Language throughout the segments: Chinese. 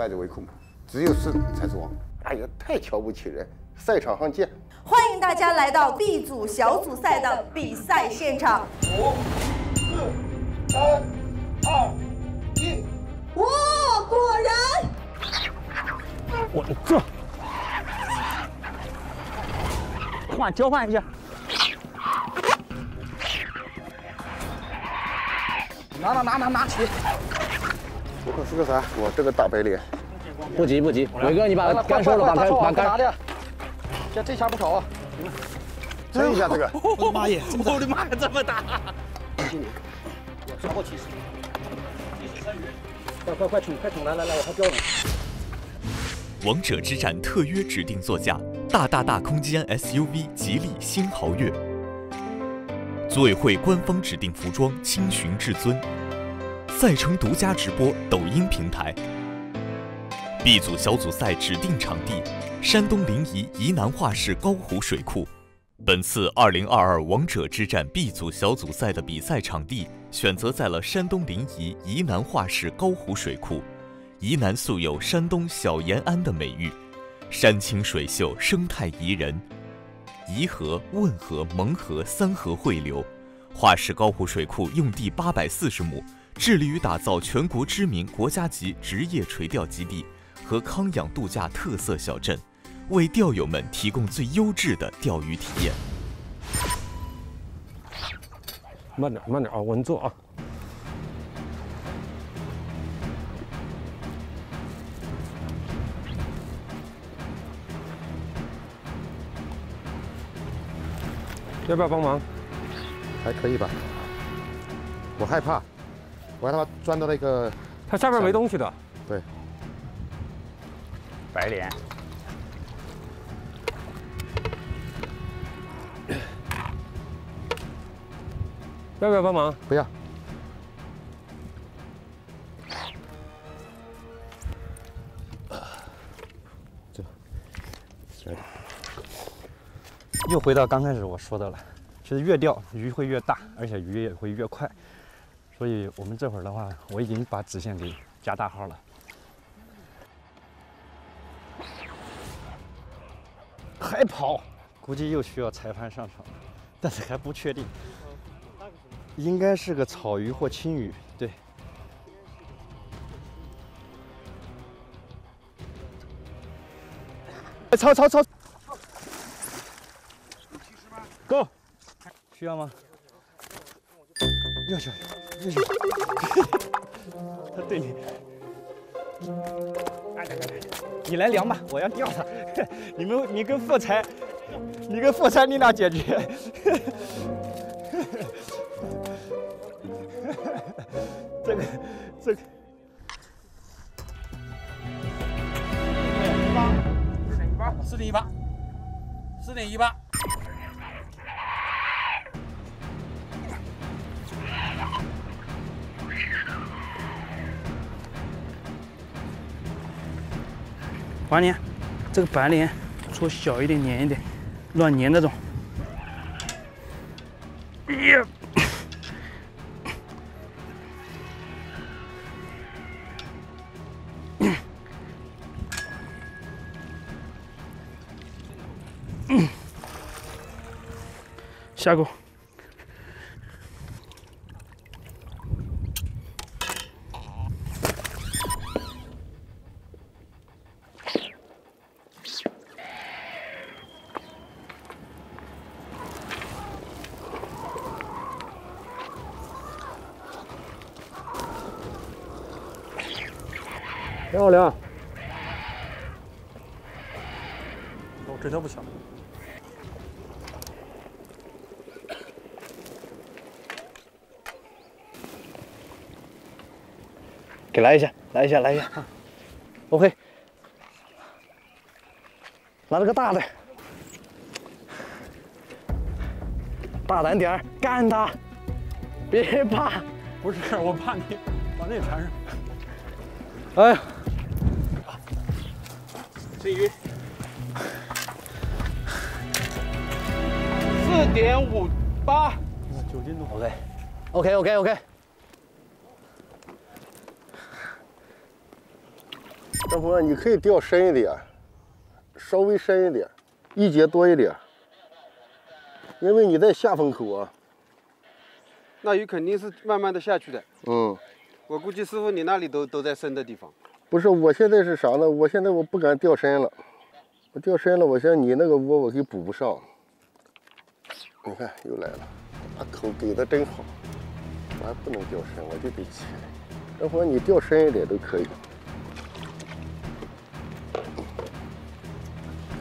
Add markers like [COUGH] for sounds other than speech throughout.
败者为寇嘛，只有胜才是王。哎呀，太瞧不起人！赛场上见。欢迎大家来到 B 组小组赛的比赛现场。五、四、三、二、一。哇，果然！我这换交换一下。拿拿拿拿拿起！我可是个啥？我这个大白脸。不急不急，伟哥你把干收了，把杆把杆。这这下不少啊！撑一下这个。我的妈耶！我的妈呀，这么大！今年我超过七十。快快快冲快冲！来来来，我还钓呢。王者之战特约指定座驾，大大大空间 SUV 吉利新豪越。组委会官方指定服装青寻至尊。赛程独家直播抖音平台。B 组小组赛指定场地。山东临沂沂南画市高湖水库，本次2022王者之战 B 组小组赛的比赛场地选择在了山东临沂沂南画市高湖水库。沂南素有“山东小延安”的美誉，山清水秀，生态宜人，沂河、汶河、蒙河三河汇流。画市高湖水库用地八百四十亩，致力于打造全国知名国家级职业垂钓基地和康养度假特色小镇。为钓友们提供最优质的钓鱼体验。慢点，慢点啊，稳坐啊！要不要帮忙？还可以吧。我害怕，我害怕钻到那个……它下面没东西的。对。白莲。要不要帮忙？不要。这，又回到刚开始我说的了，其实越钓鱼会越大，而且鱼也会越快。所以我们这会儿的话，我已经把子线给加大号了。还跑，估计又需要裁判上场，但是还不确定。应该是个草鱼或青鱼，对。操操操！Go，需要吗？要去，要去。[LAUGHS] 他对你，你来量吧，我要钓他。你们，你跟富财，你跟富财，你俩解决。[LAUGHS] 这个，这个，四点一八，四点一八，四点一八。华年，这个白鲢搓小一点，粘一点，软粘那种。[COUGHS] 耶。下钩。漂亮。哦，这条不小。给来一下，来一下，来一下。[LAUGHS] OK，拿了个大的，大胆点干他！别怕，不是我怕你把那缠上。哎呀，金鱼，四点五八，九斤多。OK，OK，OK，OK。张鹏，你可以钓深一点，稍微深一点，一节多一点，因为你在下风口啊。那鱼肯定是慢慢的下去的。嗯，我估计师傅你那里都都在深的地方。不是，我现在是啥呢？我现在我不敢钓深了，我钓深了，我想你那个窝我给补不上。你看又来了，把口给的真好，我还不能钓深，我就得起来。张鹏，你钓深一点都可以。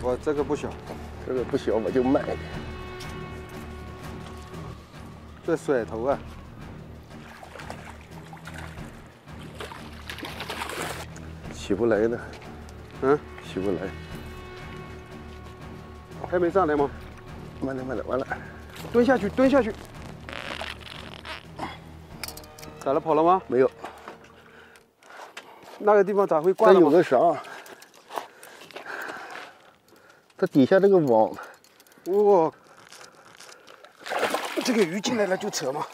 我这个不小，这个不小，我就慢一点。这甩头啊，起不来呢，嗯，起不来。还没上来吗？慢点，慢点，完了，蹲下去，蹲下去。咋了？跑了吗？没有。那个地方咋会挂这？有个啥？它底下这个网，哇，这个鱼进来了就扯嘛。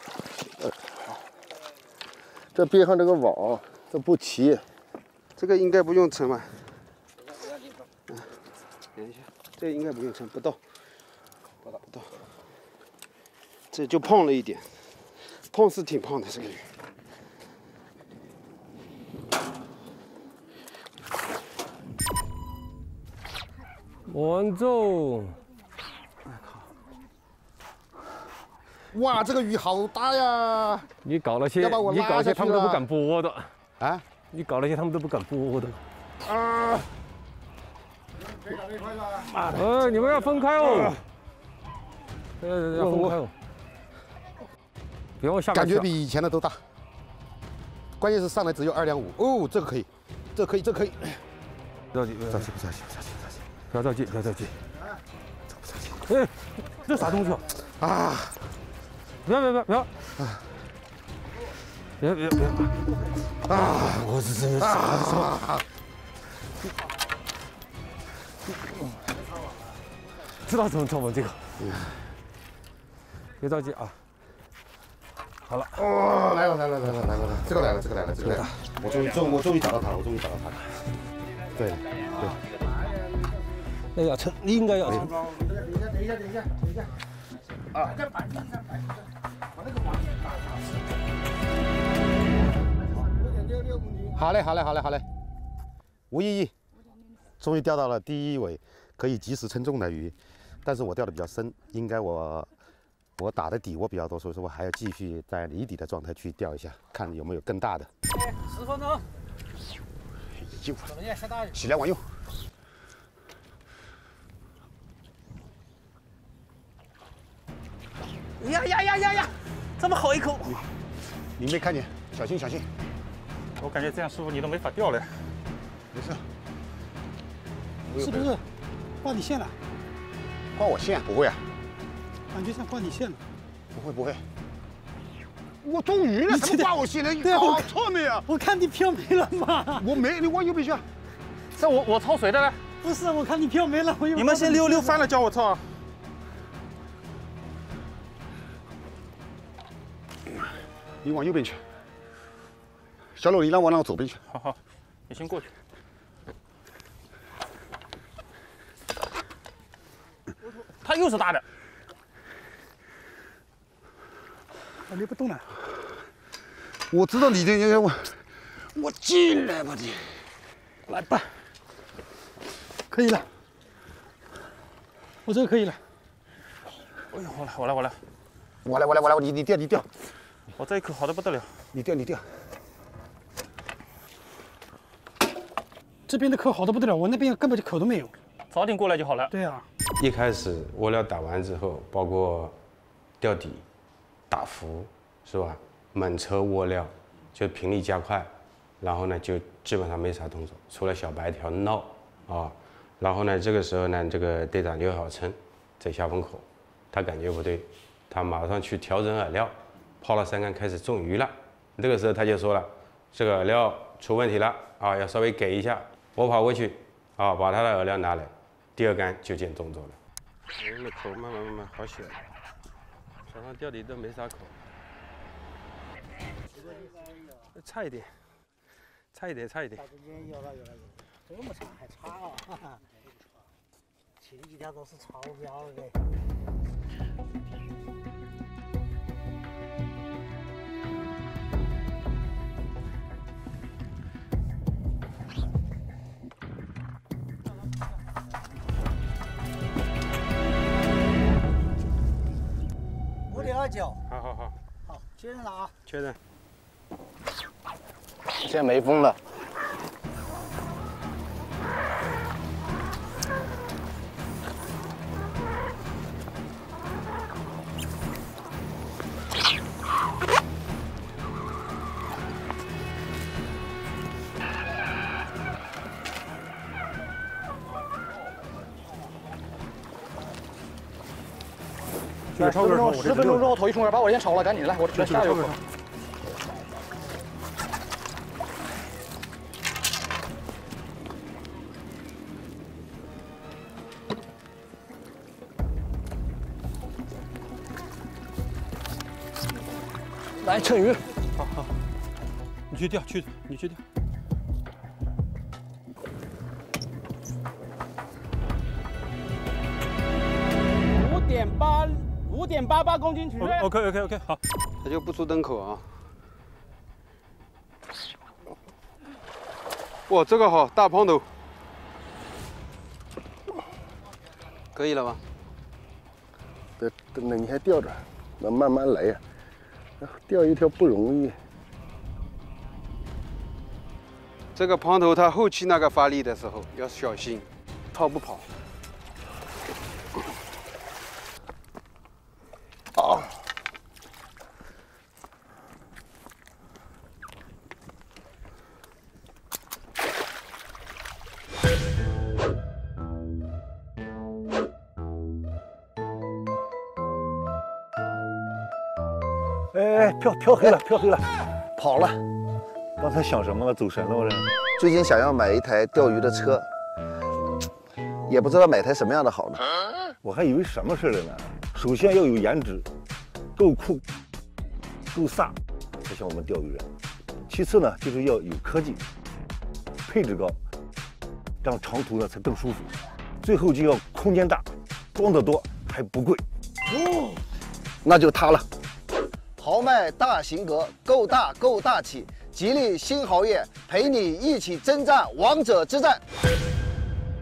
这边上这个网它不齐，这个应该不用称吧。嗯，等一下，这个应该不用称，不到，不到，不到。这就胖了一点，胖是挺胖的这个鱼。哇，这个鱼好大呀！你搞了些，要把我你搞那些他们都不敢播的。啊？你搞那些他们都不敢播的。啊！呃，你们要分开哦。呃，要分开哦。别往下感觉比以前的都大。关键是上来只有二两五哦，这个可以，这个可以，这个可以。不着急，不着急，不着急，不着急，不要着急，不要着急。哎，这啥东西啊？啊！不要不要不要不要！别别别！啊！我是真的傻子。知道怎么操吗？这个。别着急啊。好了。哦，来了来了来了来了来了，这个来了这个来了这个来了，我终于终我终于找到他了，我终于找到他了。对对。那要撑，应该要撑。等一下等一下等一下等一下。啊！再摆一下，再摆一下，把那个网好嘞，好嘞，好嘞，好嘞。吴依依，终于钓到了第一尾可以及时称重的鱼，但是我钓的比较深，应该我我打的底窝比较多，所以说我还要继续在离底的状态去钓一下，看有没有更大的。十分钟。哟，怎么样？下大雨。起来往右。呀呀呀呀呀！这么好一口，你没看见？小心小心！我感觉这样师傅你都没法钓了。没事。是不是挂你线了？挂我线不会啊？感觉像挂你线了。不会不会。我中鱼了，怎么挂我线了？[LAUGHS] 对啊，搞错没有？我看你漂没了嘛。我没，你往右边去。这我我抄谁的呢？不是，我看你漂没了，我你们先溜溜翻了，教我抄。你往右边去，小鲁，你让我往左边去。好好，你先过去。他又是大的。啊，你不动了。我知道你这要我，我进来吧你。来吧。可以了。我这个可以了。哎呦，我来，我来，我来。我来，我来，我来，你你钓，你钓。我这一口好的不得了。你钓，你钓。这边的口好的不得了，我那边根本就口都没有。早点过来就好了。对啊。一开始窝料打完之后，包括钓底、打浮，是吧？猛车窝料，就频率加快，然后呢就基本上没啥动作，除了小白条闹啊。然后呢，这个时候呢，这个队长刘小琛在下风口，他感觉不对，他马上去调整饵料，抛了三竿开始中鱼了。这个时候他就说了，这个饵料出问题了啊，要稍微给一下。我跑过去啊，把他的饵料拿来，第二竿就见动作了。人的口慢慢慢慢好小，手上钓底都没啥口，差一点，差一点，差一点。有了有了有了，这么长还差啊！哈哈，前几条都是超标的。好好好，好，确认了啊。确认。现在没风了。这个超哥说，十分钟之后头一冲把我先炒了，赶紧来，我来下有口。来趁鱼，好好，你去钓，去，你去钓。五点八，五点八八公斤取锐。OK OK OK，好。它就不出灯口啊。哇，这个好，大胖头，可以了吧？对，那你还钓着，那慢慢来呀。钓一条不容易。这个胖头它后期那个发力的时候要小心，跑不跑？啊！哎，飘飘黑了，飘黑了，跑了。刚才想什么了？走神了，我这。最近想要买一台钓鱼的车，也不知道买台什么样的好呢。我还以为什么事了呢。首先要有颜值，够酷，够飒，才像我们钓鱼人。其次呢，就是要有科技，配置高，这样长途呢才更舒服。最后就要空间大，装得多还不贵。哦，那就它了。豪迈大型格，够大够大气。吉利新豪越陪你一起征战王者之战。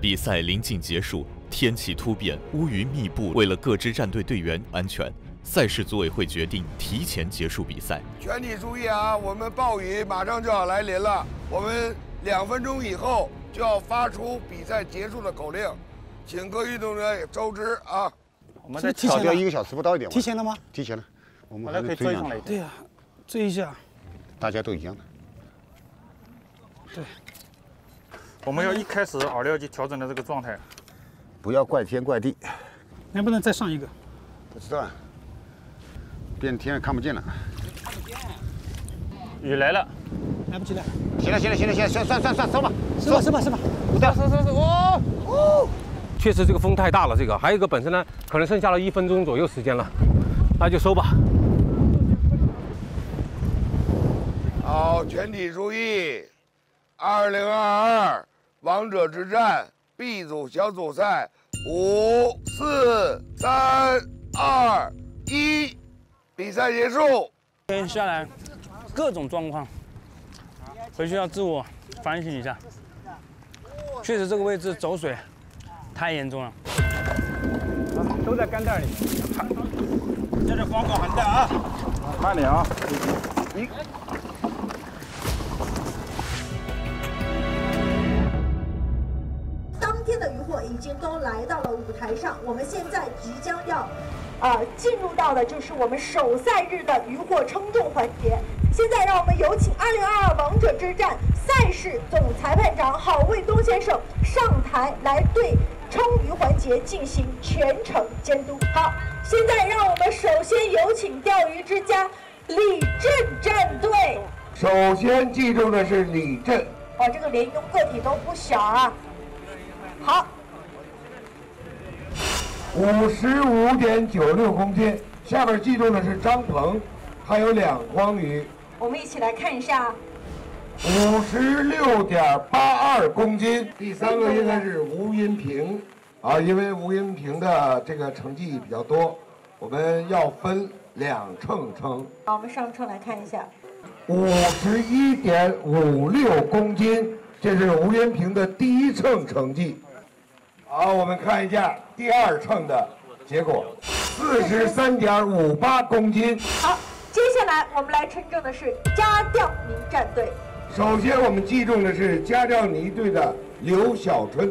比赛临近结束，天气突变，乌云密布。为了各支战队队员安全，赛事组委会决定提前结束比赛。全体注意啊！我们暴雨马上就要来临了，我们两分钟以后就要发出比赛结束的口令，请各运动员也周知啊。我们再少钓一个小时不到一点。提前了吗？提前了，我们好像可以追上来一点。对呀，追一下。大家都一样的。对，我们要一开始饵料就调整了这个状态，不要怪天怪地。能不能再上一个？不知道，变天看不见了。看不见雨来了，来不及了。行了行了行了行了，算算算算收吧，收吧收吧收吧。不掉，收收收哦哦。确实这个风太大了，这个还有一个本身呢，可能剩下了一分钟左右时间了，那就收吧。好，全体注意，二零二二王者之战 B 组小组赛，五、四、三、二、一，比赛结束。天下来，各种状况，回去要自我反省一下。确实这个位置走水太严重了，都在干袋里。在这光搞寒带啊，慢点啊，一。已经都来到了舞台上，我们现在即将要，呃，进入到的就是我们首赛日的鱼获称重环节。现在让我们有请2022王者之战赛事总裁判长郝卫东先生上台来对称鱼环节进行全程监督。好，现在让我们首先有请钓鱼之家李振战队。首先记住的是李振。哦，这个连佣个体都不小啊。好，五十五点九六公斤。下边记住的是张鹏，还有两筐鱼。我们一起来看一下五十六点八二公斤。第三个应该是吴云平，啊，因为吴云平的这个成绩比较多，我们要分两秤称。好，我们上秤来看一下。五十一点五六公斤，这是吴云平的第一秤成绩。好，我们看一下第二秤的结果，四十三点五八公斤。好，接下来我们来称重的是家钓泥战队。首先，我们击中的是家钓泥队的刘小春，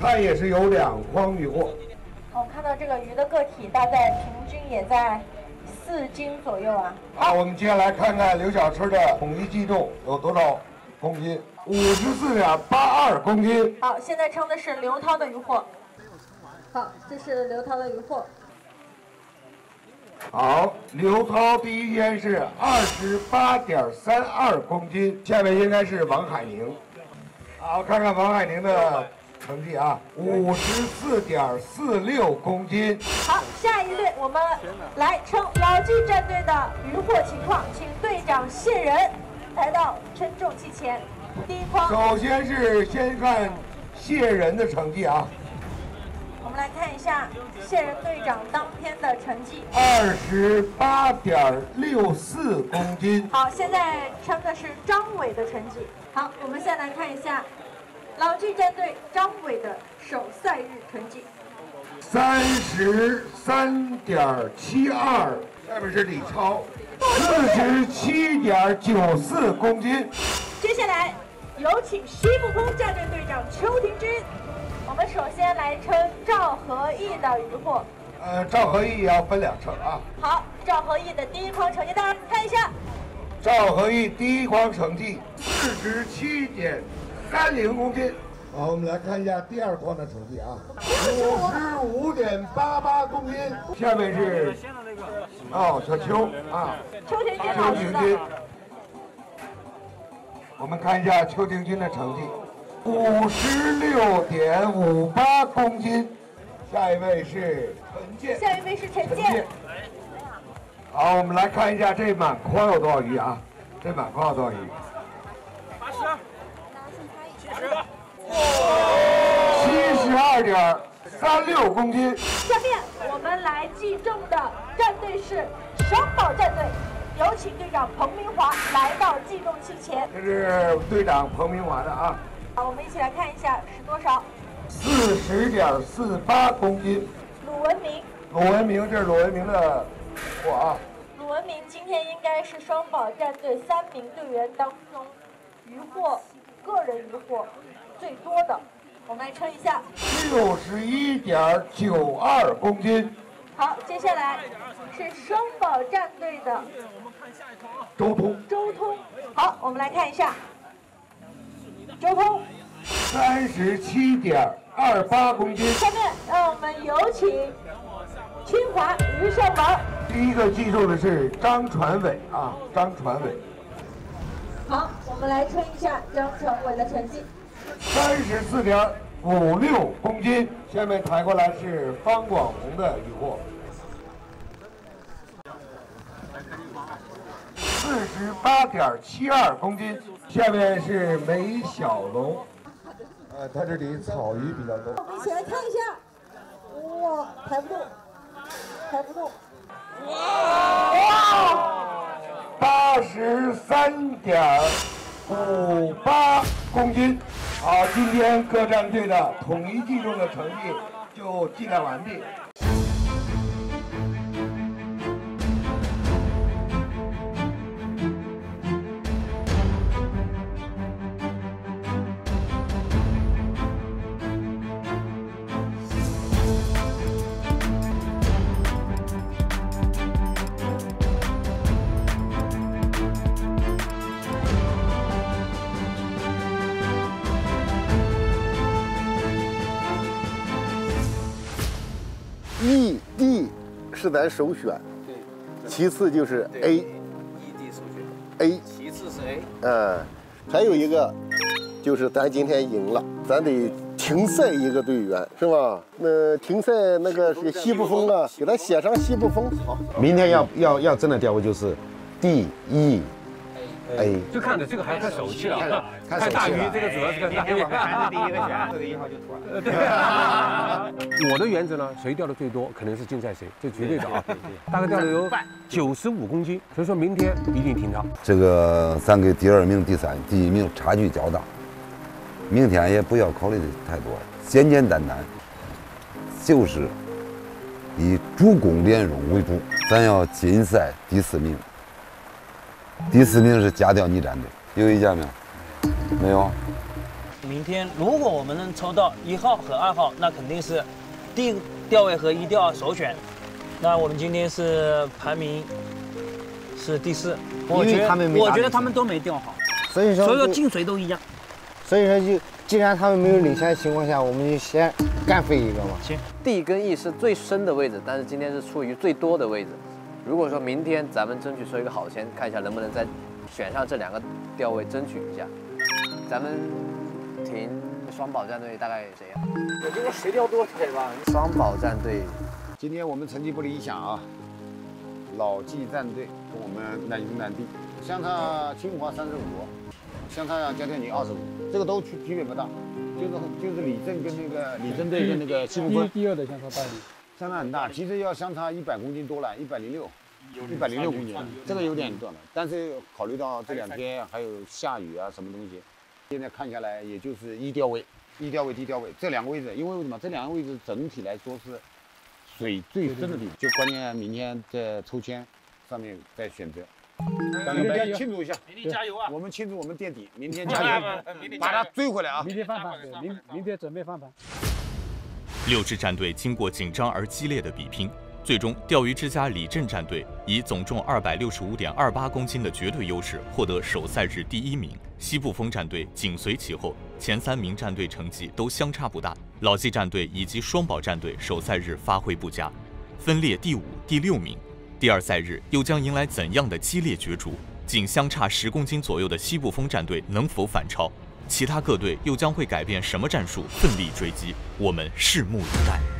他也是有两筐鱼货。我看到这个鱼的个体大概平均也在四斤左右啊。好，我们接下来看看刘小春的统一计重有多少公斤？五十四点八二公斤。好，现在称的是刘涛的渔获。好，这是刘涛的渔获。好，刘涛第一天是二十八点三二公斤，下面应该是王海宁。好，看看王海宁的成绩啊，五十四点四六公斤。好，下一队我们来称老纪战队的渔获情况，请队长谢仁来到称重器前。第一筐，首先是先看谢仁的成绩啊。我们来看一下谢仁队长当天的成绩，二十八点六四公斤。好，现在称的是张伟的成绩。好，我们先来看一下老 G 战队张伟的首赛日成绩，三十三点七二。下面是李超，四十七点九四公斤。接下来有请西部空战队队长邱廷军。我们首先来称赵和义的渔获。呃，赵和义也要分两称啊。好，赵和义的第一筐成绩，大家看一下。赵和义第一筐成绩四十七点三零公斤。好，我们来看一下第二筐的成绩啊，五十五点八八公斤。下面是哦，小邱啊，邱廷军老师的。我们看一下邱婷君的成绩。五十六点五八公斤，下一位是陈建。下一位是陈建。好，我们来看一下这满筐有多少鱼啊？这满筐有多少鱼？八十。七十。七十二点三六公斤。下面我们来计重的战队是双宝战队，有请队长彭明华来到计重器前。这是队长彭明华的啊。好，我们一起来看一下是多少？四十点四八公斤。鲁文明。鲁文明，这是鲁文明的货啊。鲁文明今天应该是双宝战队三名队员当中渔获个人渔获最多的。我们来称一下。六十一点九二公斤。好，接下来是双宝战队的周通。周通。好，我们来看一下。周通，三十七点二八公斤。下面让我们有请清华于胜文。第一个记住的是张传伟啊，张传伟。好，我们来称一下张传伟的成绩。三十四点五六公斤。下面抬过来是方广红的渔获。四十八点七二公斤。下面是梅小龙，呃，他这里草鱼比较多。我们一起来看一下，哇，抬不动，抬不动。哇！八十三点五八公斤。好，今天各战队的统一计重的成绩就计算完毕。咱首选，对，其次就是 A。异地首选 A，其次是 A。嗯，还有一个就是咱今天赢了，咱得停赛一个队员，是吧？那停赛那个是西部风啊，给他写上西部风。好，明天要要要真的钓，就是 D E 哎，就看着这个还看手气了，看看大鱼手气了这个主要是看大鱼。还是第一个选，这个一号就出来了。我的原则呢，谁钓的最多，肯定是竞赛谁，这绝对的啊。大概钓了有九十五公斤，所以说明天一定听他。这个咱给第二名、第三、第一名差距较大。明天也不要考虑的太多，简简单单，就是以主攻连荣为主。咱要竞赛第四名，第四名是家钓逆战队，有意见没有？没有。明天如果我们能抽到一号和二号，那肯定是第钓位和一钓二首选。那我们今天是排名是第四，我觉得他们没我觉得他们都没钓好，所以说就所有进水都一样。所以说就既然他们没有领先的情况下，我们就先干飞一个嘛。行，D 跟 E 是最深的位置，但是今天是处于最多的位置。如果说明天咱们争取收一个好签，看一下能不能再选上这两个钓位，争取一下。咱们停双保战队大概谁呀、我觉得谁钓多可以吧？双保战队今天我们成绩不理想啊，老纪战队跟我们难兄难弟相差清华三十五，相差江天宁二十五，这个都区区别不大，就是就是李正跟那个李正队跟那个西部分第二的相差大一点。相差很大，其实要相差一百公斤多了，一百零六，一百零六公斤，这个有点短了。但是考虑到这两天还有下雨啊，什么东西，现在看下来也就是一钓位，一钓位、低钓位这两个位置，因为为什么这两个位置整体来说是水最深的地方，就关键明天在抽签上面再选择。咱们来庆祝一下，明天加油啊！我们庆祝我们垫底，明天 [LAUGHS] 加油，把它追回来啊！明天翻盘，明明天准备翻盘。六支战队经过紧张而激烈的比拼，最终钓鱼之家李镇战队以总重二百六十五点二八公斤的绝对优势获得首赛日第一名。西部风战队紧随其后，前三名战队成绩都相差不大。老纪战队以及双宝战队首赛日发挥不佳，分列第五、第六名。第二赛日又将迎来怎样的激烈角逐？仅相差十公斤左右的西部风战队能否反超？其他各队又将会改变什么战术，奋力追击？我们拭目以待。